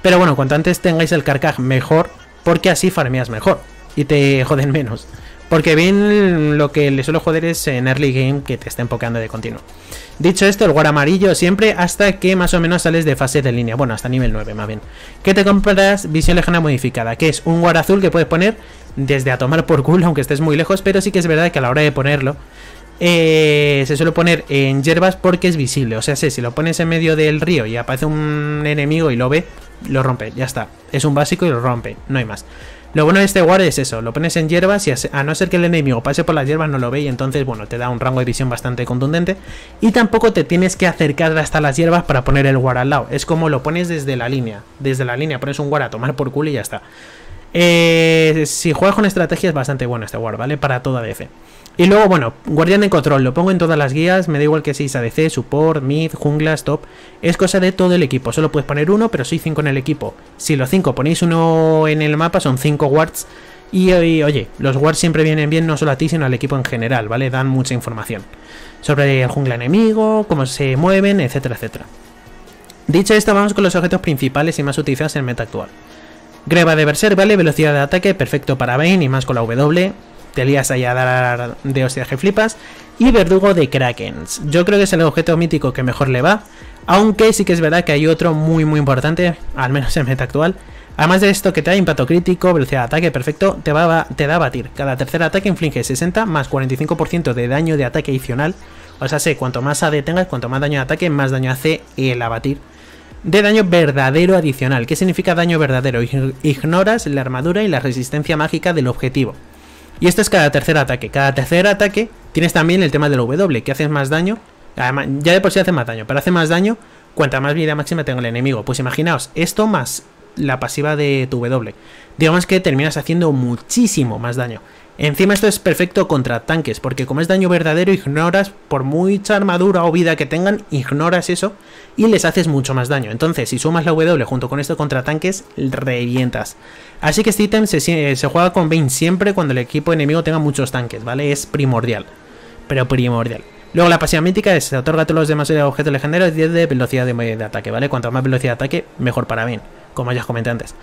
Pero bueno, cuanto antes tengáis el Carcaj mejor, porque así farmeas mejor y te joden menos. Porque bien lo que le suelo joder es en early game que te está enfocando de continuo. Dicho esto, el guard amarillo siempre hasta que más o menos sales de fase de línea. Bueno, hasta nivel 9 más bien. Que te compras visión lejana modificada, que es un guard azul que puedes poner desde a tomar por culo, aunque estés muy lejos, pero sí que es verdad que a la hora de ponerlo eh, se suele poner en hierbas porque es visible. O sea, si lo pones en medio del río y aparece un enemigo y lo ve, lo rompe, ya está. Es un básico y lo rompe, no hay más. Lo bueno de este guard es eso, lo pones en hierbas y a no ser que el enemigo pase por las hierbas no lo ve y entonces, bueno, te da un rango de visión bastante contundente. Y tampoco te tienes que acercar hasta las hierbas para poner el guard al lado. Es como lo pones desde la línea. Desde la línea pones un guard a tomar por culo y ya está. Eh, si juegas con estrategia es bastante bueno este guard, ¿vale? Para toda DC. Y luego, bueno, guardián de control, lo pongo en todas las guías, me da igual que seis ADC, support, mid, jungla, top. Es cosa de todo el equipo, solo puedes poner uno, pero soy cinco en el equipo. Si los cinco ponéis uno en el mapa, son cinco wards. Y, oye, los wards siempre vienen bien no solo a ti, sino al equipo en general, ¿vale? Dan mucha información. Sobre el jungla enemigo, cómo se mueven, etcétera, etcétera. Dicho esto, vamos con los objetos principales y más utilizados en meta actual. Greba de Berserk, ¿vale? Velocidad de ataque, perfecto para Bane y más con la W te lías ahí a dar de hostias que flipas. Y Verdugo de Krakens. Yo creo que es el objeto mítico que mejor le va. Aunque sí que es verdad que hay otro muy muy importante, al menos en meta actual. Además de esto que te da impacto crítico, velocidad de ataque perfecto, te, va, te da batir. Cada tercer ataque inflige 60 más 45% de daño de ataque adicional. O sea, sé, cuanto más AD tengas, cuanto más daño de ataque, más daño hace el abatir. De daño verdadero adicional. ¿Qué significa daño verdadero? Ignoras la armadura y la resistencia mágica del objetivo. Y esto es cada tercer ataque. Cada tercer ataque tienes también el tema del W, que haces más daño. Ya de por sí hace más daño, pero hace más daño cuanta más vida máxima tenga el enemigo. Pues imaginaos, esto más la pasiva de tu W. Digamos que terminas haciendo muchísimo más daño. Encima esto es perfecto contra tanques, porque como es daño verdadero, ignoras, por mucha armadura o vida que tengan, ignoras eso y les haces mucho más daño. Entonces, si sumas la W junto con esto contra tanques, revientas. Así que este ítem se, se juega con Bane siempre cuando el equipo enemigo tenga muchos tanques, ¿vale? Es primordial, pero primordial. Luego la pasiva mítica es, se otorga a todos los demás objetos legendarios 10 de velocidad de, de ataque, ¿vale? Cuanto más velocidad de ataque, mejor para Bane, como ya comenté antes.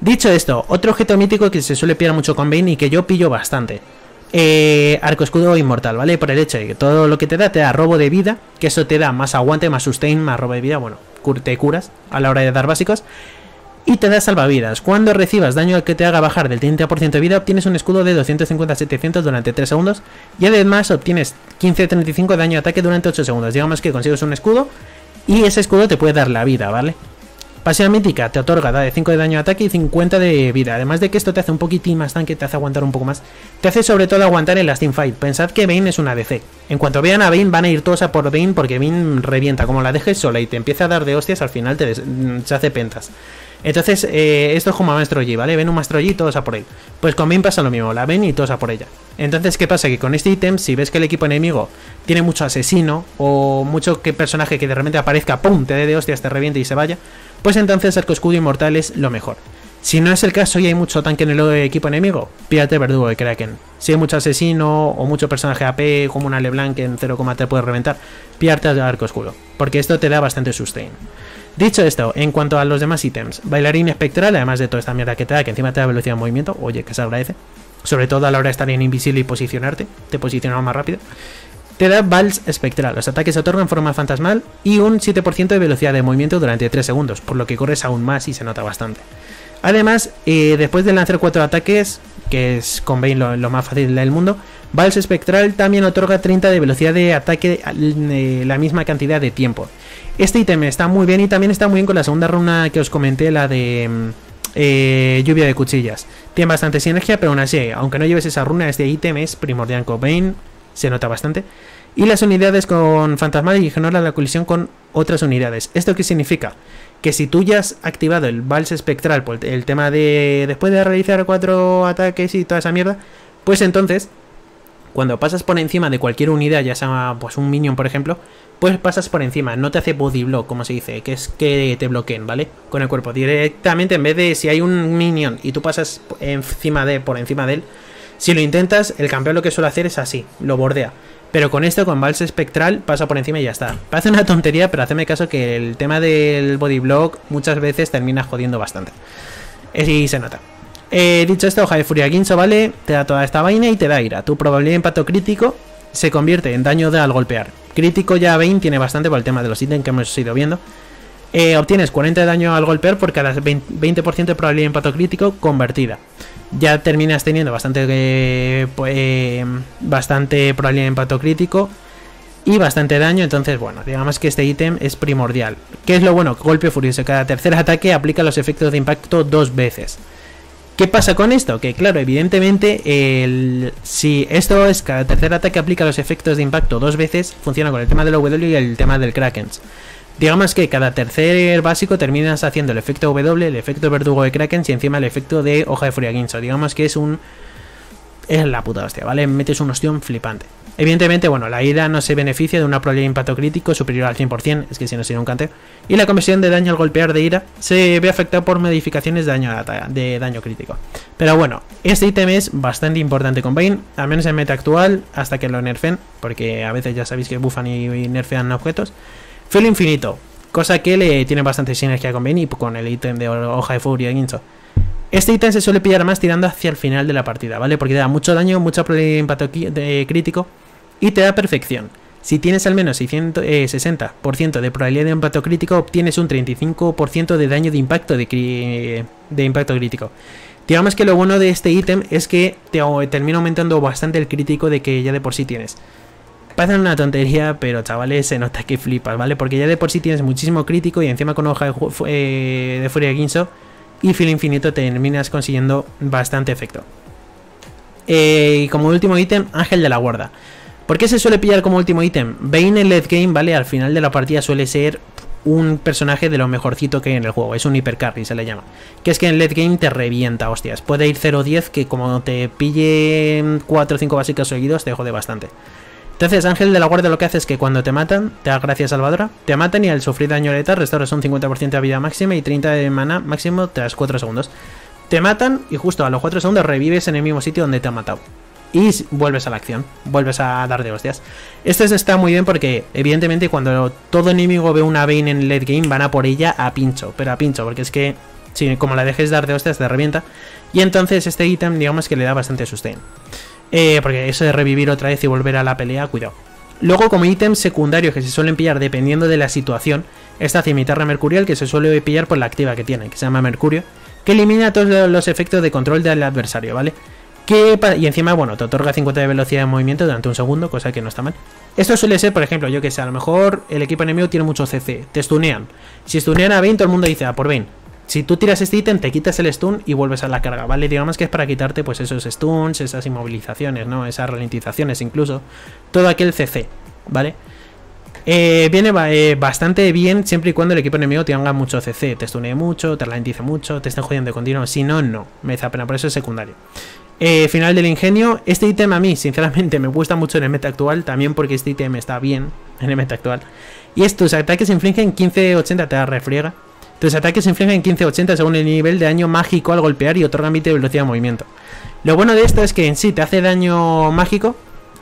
Dicho esto, otro objeto mítico que se suele pillar mucho con Bane y que yo pillo bastante. Eh, arco escudo inmortal, ¿vale? Por el hecho de que todo lo que te da te da robo de vida, que eso te da más aguante, más sustain, más robo de vida, bueno, te curas a la hora de dar básicos. Y te da salvavidas. Cuando recibas daño que te haga bajar del 30% de vida, obtienes un escudo de 250-700 durante 3 segundos. Y además obtienes 15-35 de daño de ataque durante 8 segundos. Digamos que consigues un escudo y ese escudo te puede dar la vida, ¿vale? Pasiva mítica te otorga da de 5 de daño de ataque y 50 de vida. Además de que esto te hace un poquitín más tanque, te hace aguantar un poco más. Te hace sobre todo aguantar en las teamfight. Pensad que Bane es una DC. En cuanto vean a Bane van a ir todos a por Bane porque Bane revienta. Como la dejes sola y te empieza a dar de hostias, al final te se hace pentas. Entonces, eh, esto es como a Maestro Yi, ¿vale? Ven un Maestro Yi y todos a por él. Pues con Bane pasa lo mismo, la ven y todos a por ella. Entonces, ¿qué pasa? Que con este ítem, si ves que el equipo enemigo tiene mucho asesino o mucho que personaje que de repente aparezca, ¡pum! te dé de hostias, te reviente y se vaya, pues entonces Arco Escudo Inmortal es lo mejor. Si no es el caso y hay mucho tanque en el equipo enemigo, pídate Verdugo de Kraken. Si hay mucho asesino o mucho personaje AP como una LeBlanc que en 0, te puede reventar, pídate Arco Escudo, porque esto te da bastante sustain. Dicho esto, en cuanto a los demás ítems, bailarín espectral, además de toda esta mierda que te da, que encima te da velocidad de movimiento, oye, que se agradece, sobre todo a la hora de estar en invisible y posicionarte, te posiciona más rápido. Te da Vals Espectral. Los ataques se otorgan forma fantasmal y un 7% de velocidad de movimiento durante 3 segundos, por lo que corres aún más y se nota bastante. Además, eh, después de lanzar 4 ataques, que es con Bane lo, más fácil del mundo, Vals Espectral también otorga 30 de velocidad de ataque eh, la misma cantidad de tiempo. Este ítem está muy bien y también está muy bien con la segunda runa que os comenté, la de mm, eh, lluvia de cuchillas. Tiene bastante sinergia, pero aún así, aunque no lleves esa runa, este ítem es primordial con Bane se nota bastante. Y las unidades con fantasmal ignora la colisión con otras unidades. ¿Esto qué significa? Que si tú ya has activado el vals espectral, por el tema de después de realizar cuatro ataques y toda esa mierda, pues entonces, cuando pasas por encima de cualquier unidad, ya sea pues un minion por ejemplo, pues pasas por encima, no te hace body block, como se dice, que es que te bloqueen, ¿vale? Con el cuerpo. Directamente, en vez de si hay un minion y tú pasas encima de, por encima de él, si lo intentas, el campeón lo que suele hacer es así, lo bordea. Pero con esto, con Vals Espectral, pasa por encima y ya está. Parece una tontería, pero haceme caso que el tema del body block muchas veces termina jodiendo bastante. Y se nota. Eh, dicho esto, hoja de furia Guinso, ¿vale? Te da toda esta vaina y te da ira. Tu probabilidad de impacto crítico se convierte en daño de al golpear. Crítico ya 20 tiene bastante por el tema de los ítems que hemos ido viendo. Eh, obtienes 40 de daño al golpear por cada 20% de probabilidad de impacto crítico convertida. Ya terminas teniendo bastante, eh, pues, bastante probabilidad de impacto crítico y bastante daño. Entonces, bueno, digamos que este ítem es primordial. ¿Qué es lo bueno? Golpe furioso. Cada tercer ataque aplica los efectos de impacto dos veces. ¿Qué pasa con esto? Que claro, evidentemente, el, si esto es cada tercer ataque aplica los efectos de impacto dos veces, funciona con el tema del W y el tema del Krakens. Digamos que cada tercer básico terminas haciendo el efecto W, el efecto verdugo de Krakens y encima el efecto de hoja de furia Guinso. Digamos que es un... Es la puta hostia, ¿vale? Metes un ostión flipante. Evidentemente, bueno, la ira no se beneficia de una probabilidad de impacto crítico superior al 100%, es que si no sería un cante. Y la conversión de daño al golpear de ira se ve afectada por modificaciones de daño, de daño crítico. Pero bueno, este ítem es bastante importante con Bane, al menos en meta actual, hasta que lo nerfen, porque a veces ya sabéis que buffan y nerfean objetos. Filo infinito, cosa que le tiene bastante sinergia con Bane y con el ítem de hoja de furia y Guincho. Este ítem se suele pillar más tirando hacia el final de la partida, ¿vale? Porque da mucho daño, mucha probabilidad de impacto crítico y te da perfección. Si tienes al menos 60% eh, de probabilidad de impacto crítico, obtienes un 35% de daño de impacto de, de, impacto crítico. Digamos que lo bueno de este ítem es que te termina aumentando bastante el crítico de que ya de por sí tienes. Parece una tontería, pero chavales, se nota que flipas, ¿vale? Porque ya de por sí tienes muchísimo crítico y encima con hoja de, eh, de furia de y filo infinito terminas consiguiendo bastante efecto. Eh, y como último ítem, Ángel de la Guarda. ¿Por qué se suele pillar como último ítem? Bane en late game, ¿vale? Al final de la partida suele ser un personaje de lo mejorcito que hay en el juego. Es un hipercarry, se le llama. Que es que en late game te revienta, hostias. Puede ir 0-10 que como te pille 4 o 5 básicos seguidos te jode bastante. Entonces Ángel de la Guardia lo que hace es que cuando te matan, te da gracias salvadora, te matan y al sufrir daño letal restauras un 50% de vida máxima y 30 de mana máximo tras 4 segundos. Te matan y justo a los 4 segundos revives en el mismo sitio donde te ha matado y vuelves a la acción, vuelves a dar de hostias. Esto está muy bien porque, evidentemente, cuando todo enemigo ve una Bane en late game, van a por ella a pincho, pero a pincho, porque es que, si como la dejes dar de hostias, te revienta. Y entonces este ítem, digamos que le da bastante sustain. Eh, porque eso de revivir otra vez y volver a la pelea, cuidado. Luego, como ítem secundario que se suelen pillar dependiendo de la situación, esta cimitarra mercurial que se suele pillar por la activa que tiene, que se llama Mercurio, que elimina todos los efectos de control del adversario, ¿vale? y encima, bueno, te otorga 50 de velocidad de movimiento durante un segundo, cosa que no está mal. Esto suele ser, por ejemplo, yo que sé, a lo mejor el equipo enemigo tiene mucho CC, te stunean. Si stunean a 20, todo el mundo dice, ah, por 20. Si tú tiras este ítem, te quitas el stun y vuelves a la carga, ¿vale? Digamos que es para quitarte pues esos stuns, esas inmovilizaciones, ¿no? Esas ralentizaciones incluso. Todo aquel CC, ¿vale? Eh, viene eh, bastante bien siempre y cuando el equipo enemigo tenga mucho CC, te stunee mucho, te ralentice mucho, te estén jodiendo de continuo. Si no, no. Me da pena, por eso es secundario. Eh, final del ingenio. Este ítem a mí, sinceramente, me gusta mucho en el meta actual. También porque este ítem está bien en el meta actual. Y estos ataques infligen 15-80, te da refriega. Tus ataques infligen 15-80 según el nivel de daño mágico al golpear y otorga de velocidad de movimiento. Lo bueno de esto es que en sí te hace daño mágico,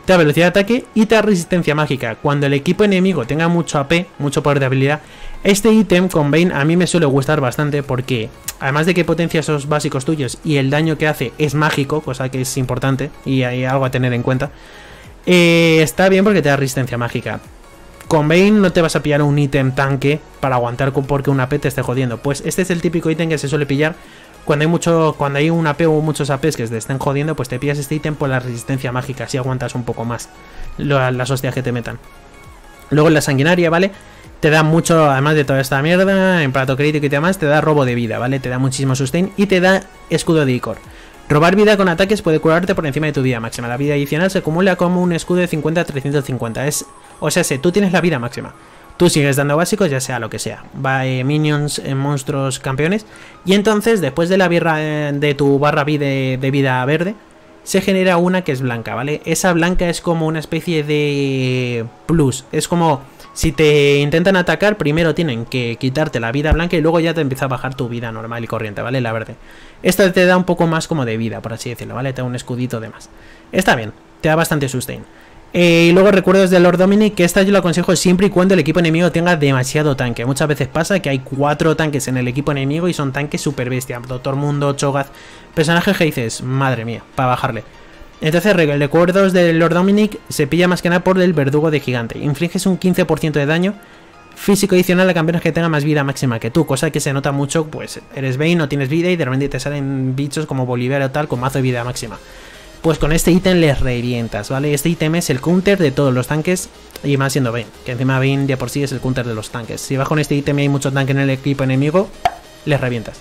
te da velocidad de ataque y te da resistencia mágica. Cuando el equipo enemigo tenga mucho AP, mucho poder de habilidad, este ítem con Bane a mí me suele gustar bastante porque, además de que potencia esos básicos tuyos y el daño que hace es mágico, cosa que es importante y hay algo a tener en cuenta, eh, está bien porque te da resistencia mágica. Con Bane no te vas a pillar un ítem tanque para aguantar porque un AP te esté jodiendo. Pues este es el típico ítem que se suele pillar cuando hay mucho cuando hay un AP o muchos APs que te estén jodiendo, pues te pillas este ítem por la resistencia mágica, así aguantas un poco más las hostias que te metan. Luego en la sanguinaria, ¿vale? te da mucho, además de toda esta mierda, en plato crítico y demás, te da robo de vida, ¿vale? Te da muchísimo sustain y te da escudo de Icor. Robar vida con ataques puede curarte por encima de tu vida máxima. La vida adicional se acumula como un escudo de 50 a 350. Es, o sea, si tú tienes la vida máxima. Tú sigues dando básicos, ya sea lo que sea. Va eh, minions, eh, monstruos, campeones. Y entonces, después de la eh, de tu barra vida de vida verde, se genera una que es blanca, ¿vale? Esa blanca es como una especie de plus. Es como si te intentan atacar, primero tienen que quitarte la vida blanca y luego ya te empieza a bajar tu vida normal y corriente, ¿vale? La verde. Esto te da un poco más como de vida, por así decirlo, ¿vale? Te da un escudito de más. Está bien, te da bastante sustain. Eh, y luego recuerdos de Lord Dominic, que esta yo lo aconsejo siempre y cuando el equipo enemigo tenga demasiado tanque. Muchas veces pasa que hay cuatro tanques en el equipo enemigo y son tanques super bestia. Doctor Mundo, Cho'Gath, personajes que dices, madre mía, para bajarle. Entonces, recuerdos de Lord Dominic se pilla más que nada por el verdugo de gigante. Infliges un 15% de daño físico adicional a campeones que tengan más vida máxima que tú, cosa que se nota mucho, pues eres Bane, no tienes vida y de repente te salen bichos como Bolívar o tal con mazo de vida máxima pues con este ítem les revientas, ¿vale? Este ítem es el counter de todos los tanques y más siendo Bane, que encima Bane de por sí es el counter de los tanques. Si vas con este ítem y hay muchos tanques en el equipo enemigo, les revientas.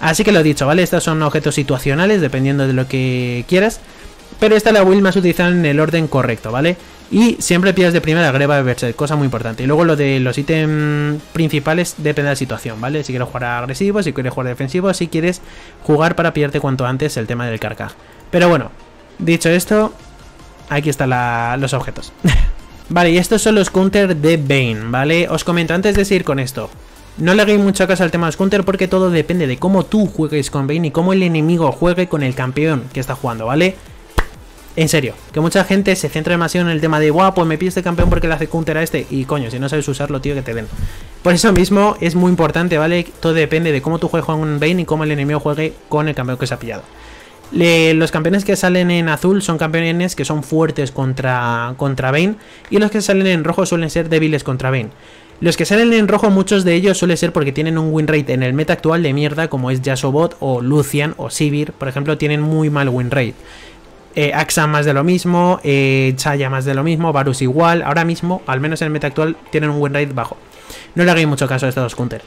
Así que lo he dicho, ¿vale? Estos son objetos situacionales, dependiendo de lo que quieras. Pero esta es la build más utilizada en el orden correcto, ¿vale? Y siempre pillas de primera greba de Berserk, cosa muy importante. Y luego lo de los ítems principales depende de la situación, ¿vale? Si quieres jugar agresivo, si quieres jugar defensivo, si quieres jugar para pillarte cuanto antes el tema del carcaj. Pero bueno, Dicho esto, aquí están los objetos. vale, y estos son los counters de Bane, ¿vale? Os comento antes de seguir con esto. No le hagáis mucho caso al tema de los counters porque todo depende de cómo tú juegues con Bane y cómo el enemigo juegue con el campeón que está jugando, ¿vale? En serio, que mucha gente se centra demasiado en el tema de, guau, pues me pide este campeón porque le hace counter a este. Y coño, si no sabes usarlo, tío, que te den. Por eso mismo es muy importante, ¿vale? Todo depende de cómo tú juegues con Bane y cómo el enemigo juegue con el campeón que se ha pillado los campeones que salen en azul son campeones que son fuertes contra, contra Bane y los que salen en rojo suelen ser débiles contra Bane. Los que salen en rojo, muchos de ellos suele ser porque tienen un win rate en el meta actual de mierda, como es Yashobot o Lucian o Sivir, por ejemplo, tienen muy mal win rate. Eh, más de lo mismo, eh, Chaya más de lo mismo, Varus igual. Ahora mismo, al menos en el meta actual, tienen un win rate bajo. No le hagáis mucho caso a estos counter.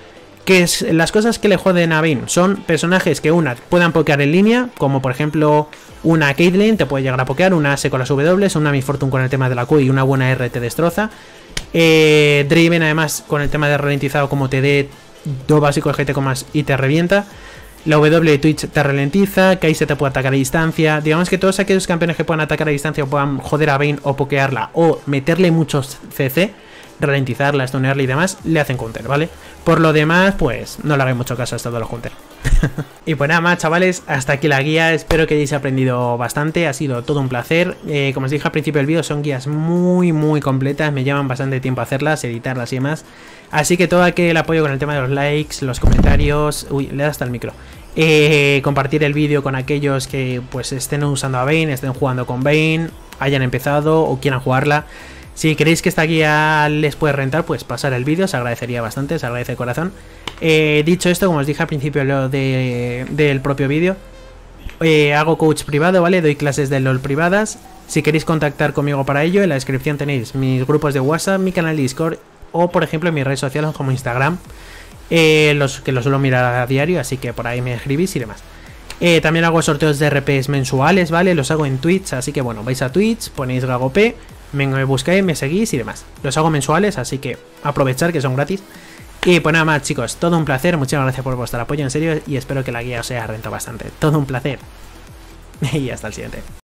Que es, las cosas que le joden a Bane son personajes que una puedan pokear en línea, como por ejemplo una Caitlyn te puede llegar a pokear, una S con las W, una Mi Fortune con el tema de la Q y una buena R te destroza. Eh, Draven además con el tema de ralentizado como te dé dos básicos GT más y te revienta. La W de Twitch te ralentiza, se te puede atacar a distancia. Digamos que todos aquellos campeones que puedan atacar a distancia puedan joder a Bane o pokearla o meterle muchos CC ralentizarla, stunearla y demás, le hacen counter, ¿vale? Por lo demás, pues no le hagáis mucho caso a esto de los counter. y pues nada más, chavales, hasta aquí la guía. Espero que hayáis aprendido bastante. Ha sido todo un placer. Eh, como os dije al principio del vídeo, son guías muy, muy completas. Me llevan bastante tiempo hacerlas, editarlas y demás. Así que todo aquel apoyo con el tema de los likes, los comentarios... Uy, le da hasta el micro. Eh, compartir el vídeo con aquellos que pues estén usando a Bane, estén jugando con Bane, hayan empezado o quieran jugarla. Si queréis que esta guía les puede rentar, pues pasar el vídeo, se agradecería bastante, se agradece de corazón. Eh, dicho esto, como os dije al principio lo del propio vídeo, eh, hago coach privado, ¿vale? Doy clases de LOL privadas. Si queréis contactar conmigo para ello, en la descripción tenéis mis grupos de WhatsApp, mi canal de Discord o, por ejemplo, mis redes sociales como Instagram, eh, los que los suelo mirar a diario, así que por ahí me escribís y demás. también hago sorteos de RPs mensuales, ¿vale? Los hago en Twitch, así que bueno, vais a Twitch, ponéis GagoP me busquéis, me seguís y demás. Los hago mensuales, así que aprovechar que son gratis. Y pues nada más chicos, todo un placer, muchas gracias por vuestro apoyo en serio y espero que la guía os haya rentado bastante. Todo un placer. Y hasta el siguiente.